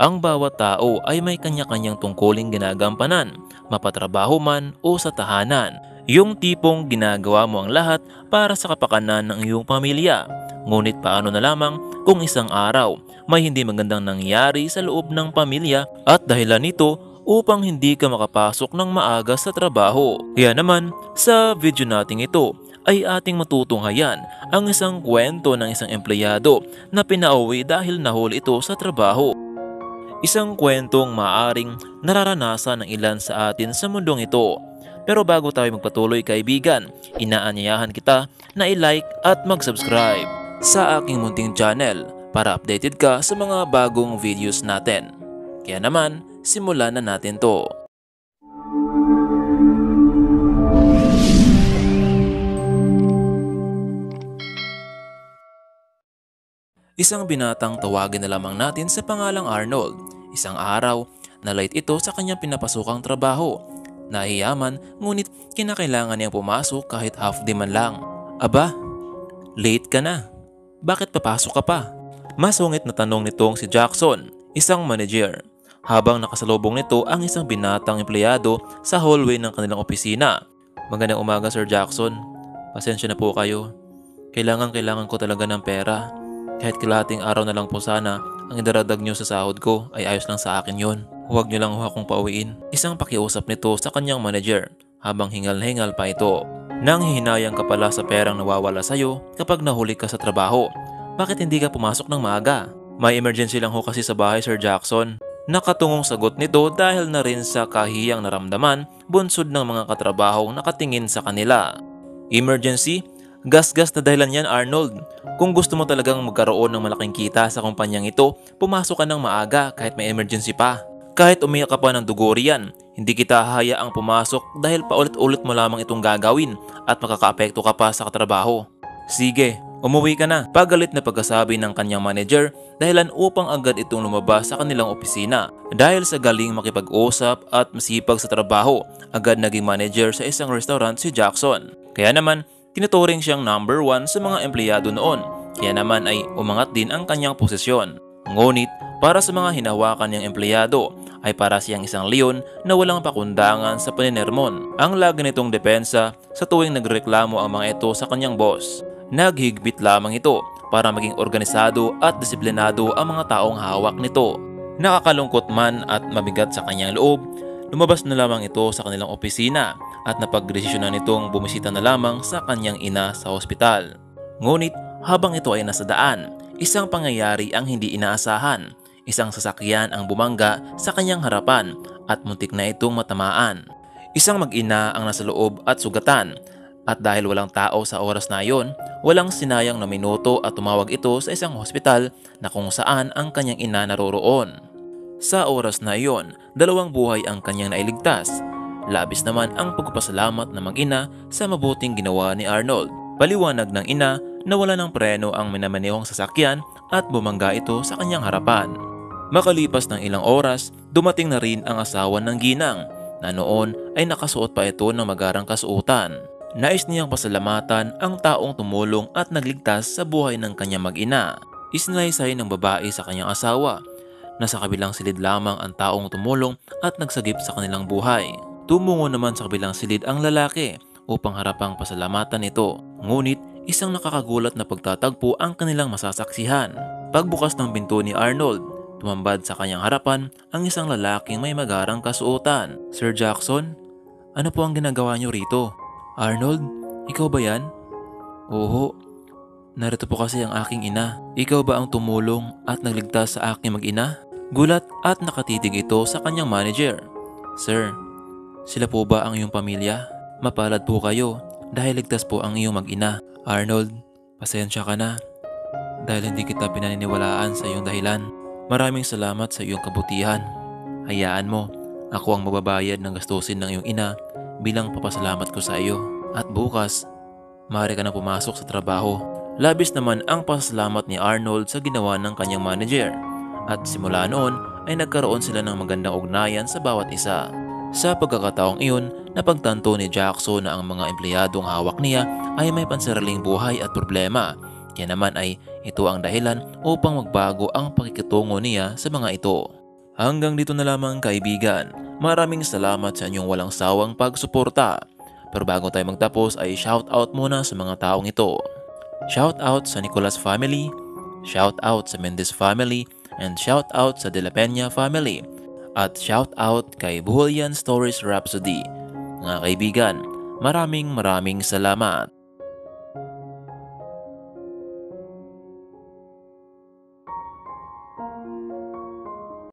Ang bawat tao ay may kanya-kanyang tungkuling ginagampanan, mapatrabaho man o sa tahanan. Yung tipong ginagawa mo ang lahat para sa kapakanan ng iyong pamilya. Ngunit paano na lamang kung isang araw may hindi magandang nangyari sa loob ng pamilya at dahilan nito upang hindi ka makapasok ng maaga sa trabaho. Kaya naman, sa video nating ito ay ating matutunghayan ang isang kwento ng isang empleyado na pinauwi dahil nahuli ito sa trabaho. Isang kwentong maaring nararanasan ng ilan sa atin sa mundong ito. Pero bago tayo magpatuloy kaibigan, inaanyayahan kita na i-like at mag-subscribe sa aking munting channel para updated ka sa mga bagong videos natin. Kaya naman, simulan na natin to. Isang binatang tawagin na lamang natin sa pangalang Arnold. Isang araw, na late ito sa kanyang pinapasukang trabaho. Nahiyaman, ngunit kinakailangan niyang pumasok kahit half day man lang. Aba, late ka na. Bakit papasok ka pa? Masungit na tanong nitong si Jackson, isang manager. Habang nakasalubong nito ang isang binatang empleyado sa hallway ng kanilang opisina. Magandang umaga Sir Jackson. Pasensya na po kayo. Kailangan kailangan ko talaga ng pera. Kahit kalahating araw na lang po sana, ang idaradag nyo sa sahod ko ay ayos lang sa akin yon. Huwag nyo lang ho akong pauwiin. Isang pakiusap nito sa kanyang manager habang hingal na hingal pa ito. Nang hihinayang ka pala sa perang nawawala sa'yo kapag nahuli ka sa trabaho. Bakit hindi ka pumasok ng maaga? May emergency lang ho kasi sa bahay Sir Jackson. Nakatungong sagot nito dahil na rin sa kahiyang naramdaman bunsod ng mga katrabahong nakatingin sa kanila. Emergency? Gas-gas na dahilan yan Arnold. Kung gusto mo talagang magkaroon ng malaking kita sa kumpanyang ito, pumasok ka ng maaga kahit may emergency pa. Kahit umiyak ka pa ng dugo hindi kita hahayaang pumasok dahil paulit-ulit mo lamang itong gagawin at makakaapekto ka pa sa katrabaho. Sige, umuwi ka na. Pagalit na pagkasabi ng kanyang manager dahilan upang agad itong lumabas sa kanilang opisina. Dahil sa galing makipag-usap at masipag sa trabaho, agad naging manager sa isang restaurant si Jackson. Kaya naman, tinuturing siyang number one sa mga empleyado noon. Kaya naman ay umangat din ang kanyang posisyon. Ngunit para sa mga hinawakan niyang empleyado ay para siyang isang leon na walang pakundangan sa paninermon. Ang lagi nitong depensa sa tuwing nagreklamo ang mga ito sa kanyang boss. Naghigpit lamang ito para maging organisado at disiplinado ang mga taong hawak nito. Nakakalungkot man at mabigat sa kanyang loob, lumabas na lamang ito sa kanilang opisina at napagdesisyonan nitong bumisita na lamang sa kanyang ina sa ospital. Ngunit habang ito ay nasa daan, isang pangyayari ang hindi inaasahan. Isang sasakyan ang bumangga sa kanyang harapan at muntik na itong matamaan. Isang mag-ina ang nasa loob at sugatan at dahil walang tao sa oras na iyon, walang sinayang na minuto at tumawag ito sa isang hospital na kung saan ang kanyang ina naroroon. Sa oras na iyon, dalawang buhay ang kanyang nailigtas. Labis naman ang pagpapasalamat ng mag-ina sa mabuting ginawa ni Arnold. Paliwanag ng ina na wala ng preno ang minamanehong sasakyan at bumangga ito sa kanyang harapan. Makalipas ng ilang oras, dumating na rin ang asawa ng ginang na noon ay nakasuot pa ito ng magarang kasuotan. Nais niyang pasalamatan ang taong tumulong at nagligtas sa buhay ng kanyang mag-ina. Isnaysay ng babae sa kanyang asawa na sa kabilang silid lamang ang taong tumulong at nagsagip sa kanilang buhay. Tumungo naman sa kabilang silid ang lalaki upang harapang pasalamatan ito. Ngunit isang nakakagulat na pagtatagpo ang kanilang masasaksihan. Pagbukas ng pinto ni Arnold, tumambad sa kanyang harapan ang isang lalaking may magarang kasuotan. Sir Jackson, ano po ang ginagawa niyo rito? Arnold, ikaw ba yan? Oo, narito po kasi ang aking ina. Ikaw ba ang tumulong at nagligtas sa aking mag-ina? Gulat at nakatitig ito sa kanyang manager. Sir, sila po ba ang iyong pamilya? Mapalad po kayo dahil ligtas po ang iyong mag-ina. Arnold, pasensya ka na dahil hindi kita pinaniniwalaan sa iyong dahilan. Maraming salamat sa iyong kabutihan. Hayaan mo, ako ang mababayad ng gastusin ng iyong ina bilang papasalamat ko sa iyo. At bukas, maaari ka na pumasok sa trabaho. Labis naman ang pasalamat ni Arnold sa ginawa ng kanyang manager. At simula noon ay nagkaroon sila ng magandang ugnayan sa bawat isa. Sa pagkakataong iyon, napagtanto ni Jackson na ang mga empleyadong hawak niya ay may pansariling buhay at problema. Kaya naman ay ito ang dahilan upang magbago ang pakikitungo niya sa mga ito. Hanggang dito na lamang kaibigan. Maraming salamat sa inyong walang sawang pagsuporta. Pero bago tayo magtapos ay shoutout muna sa mga taong ito. Shoutout sa Nicolas family, shoutout sa Mendez family, and shoutout sa De La Peña family. At shoutout kay Buholian Stories Rhapsody. Mga kaibigan, maraming maraming salamat.